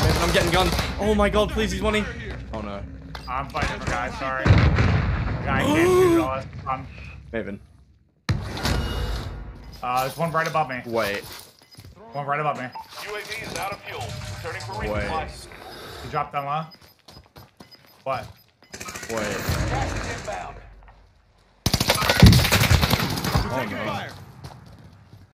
man. I'm getting gunned. Oh my god, please, he's running. Oh no. I'm fighting for guy, sorry. Guy can't shoot at Maven. uh, there's one right above me. Wait. One right above me. UAV is out of fuel. Returning for Wait. resupply. Dropped down low. What? Wait.